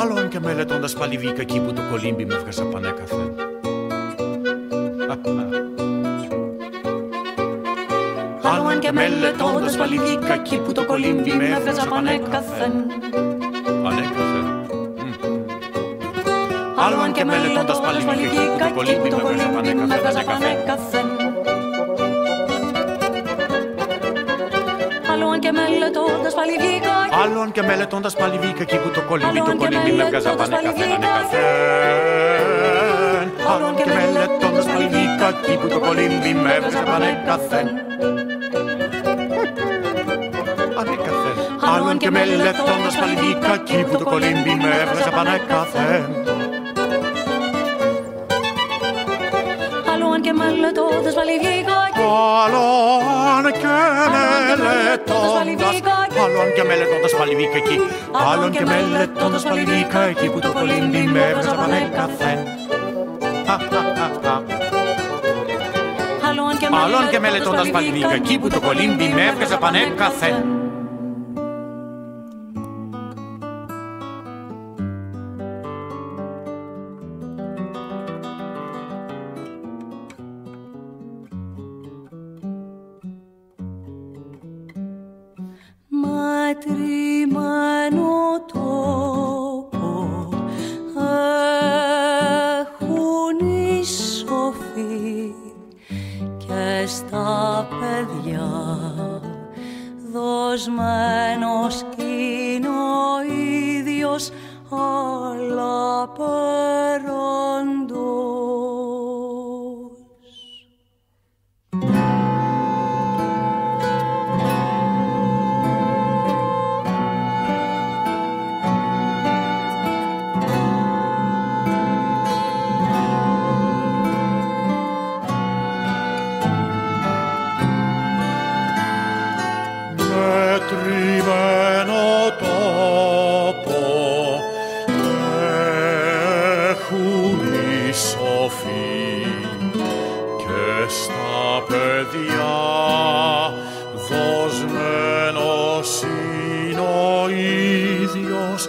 Άλλο αν και μελετώντας πάλι βγήκα εκεί που το κολύμπι με έβγαζα πανέκαθεν. Άλλο αν και μελετώντας πάλι βγήκα εκεί που το κολύμπι με έβγαζα πανέκαθεν. Πανέκαθεν. Άλλο αν και μελετώντας πάλι βγήκα εκεί που το κολύμπι με έβγαζα πανέκαθεν. Και μελετώντας πάλι βγήκα Άλλο αν και μελετώντας πάλι βγήκα εκεί που το κολύμπι, το κολύμπι με έβγαζα πανέκαθεν, ανέκαθεν. Άλλο αν και μελετώντας πάλι βγήκα εκεί που το κολύμπι με έβγαζα πανέκαθεν. Ανέκαθεν. Άλλο αν και μελετώντας πάλι βγήκα εκεί που το κολύμπι με έβγαζα πανέκαθεν. Άλλο και μελετώντας πάλι βγήκα εκεί Άλλο αν και μελετώντας Άλλο αν και μελετώντας πάλι βγήκα εκεί. Άλλο αν και μελετώντας πάλι βγήκα εκεί που το κολύμπι με έβγαζα πανέκαθεν Άλλο αν και μελετώντας πάλι βγήκα εκεί που το κολύμπι με έβγαζα πανέκαθεν Ματρημένο τόπο. Έχουν οι σοφοί και στα παιδιά δοσμένος είναι ο ίδιος αλλά περοντος στα παιδιά δώσμενος είναι ο ίδιος.